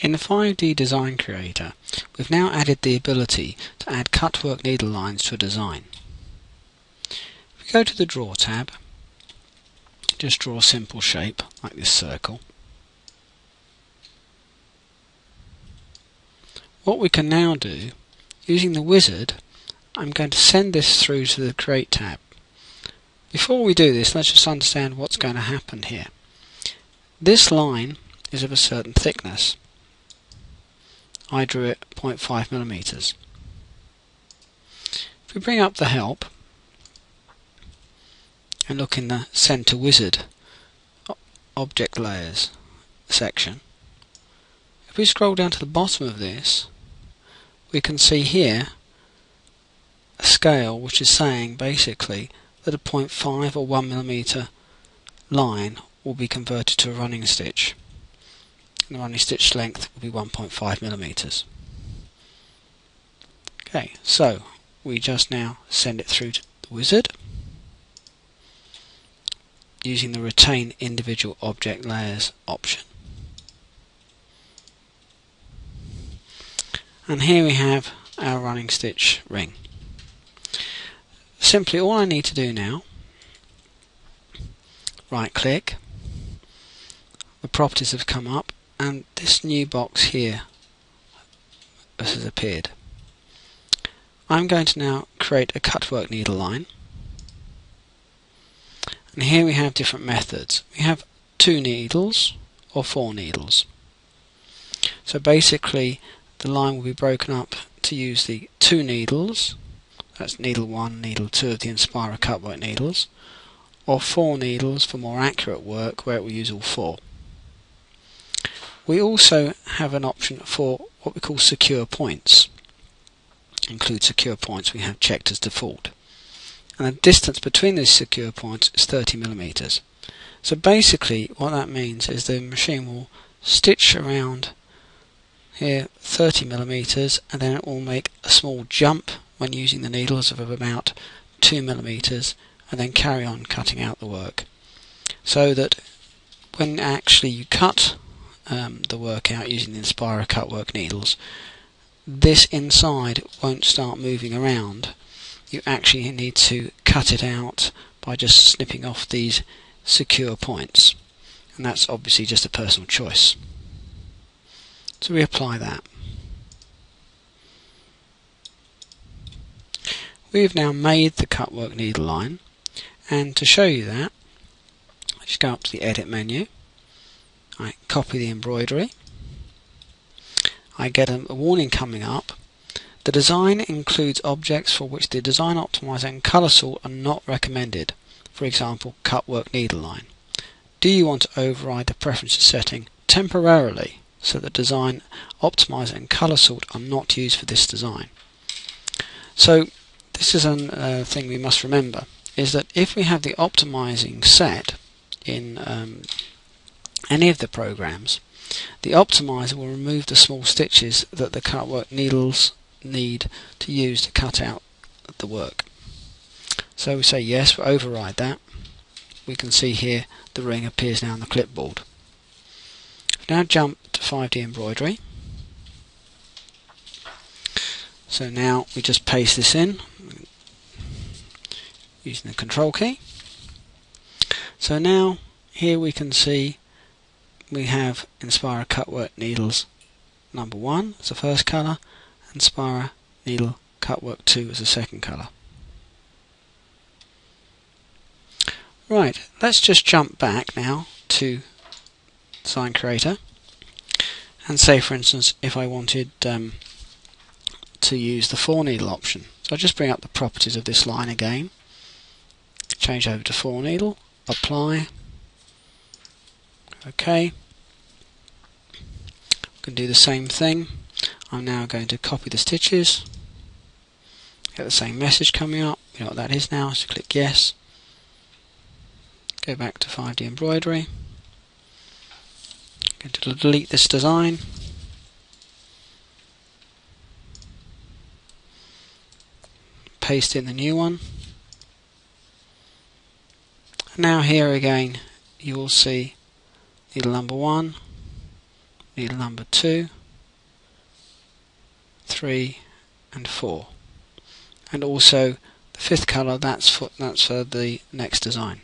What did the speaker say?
In the 5D Design Creator, we've now added the ability to add cutwork needle lines to a design. If we go to the Draw tab, just draw a simple shape like this circle. What we can now do, using the wizard, I'm going to send this through to the Create tab. Before we do this, let's just understand what's going to happen here. This line is of a certain thickness. I drew it 0.5 millimeters. If we bring up the help and look in the center wizard object layers section, if we scroll down to the bottom of this, we can see here a scale which is saying basically that a 0.5 or 1 millimeter line will be converted to a running stitch the running stitch length will be 1.5 millimeters. Okay, so we just now send it through to the wizard using the retain individual object layers option. And here we have our running stitch ring. Simply all I need to do now, right click, the properties have come up and this new box here has appeared. I'm going to now create a cutwork needle line and here we have different methods. We have two needles or four needles. So basically the line will be broken up to use the two needles that's needle 1, needle 2 of the Inspira cutwork needles or four needles for more accurate work where it will use all four. We also have an option for what we call secure points. Include secure points we have checked as default. And the distance between these secure points is 30 millimeters. So basically what that means is the machine will stitch around here 30 millimeters and then it will make a small jump when using the needles of about 2 millimeters and then carry on cutting out the work so that when actually you cut um, the workout using the Inspira cutwork needles, this inside won't start moving around. You actually need to cut it out by just snipping off these secure points. And that's obviously just a personal choice. So we apply that. We've now made the cutwork needle line and to show you that just go up to the edit menu I copy the embroidery. I get a, warning coming up. The design includes objects for which the design optimizer and color sort are not recommended. For example, cutwork needle line. Do you want to override the preferences setting temporarily so that design optimizer and color sort are not used for this design? So this is a uh, thing we must remember is that if we have the optimizing set in um, any of the programs, the optimizer will remove the small stitches that the cutwork needles need to use to cut out the work. So we say yes, we override that. We can see here the ring appears now on the clipboard. Now jump to 5D embroidery. So now we just paste this in using the control key. So now here we can see we have Inspira Cutwork Needles number 1 as the first colour, and Inspira Needle Cutwork 2 as the second colour. Right, let's just jump back now to Sign Creator and say for instance if I wanted um, to use the 4 needle option. So I'll just bring up the properties of this line again, change over to 4 needle, apply, OK. Can do the same thing. I'm now going to copy the stitches. Get the same message coming up. You know what that is now, so click yes. Go back to 5D embroidery. Going to delete this design. Paste in the new one. Now here again you will see needle number one, needle number 2, 3 and 4 and also the fifth colour that's for, that's for the next design.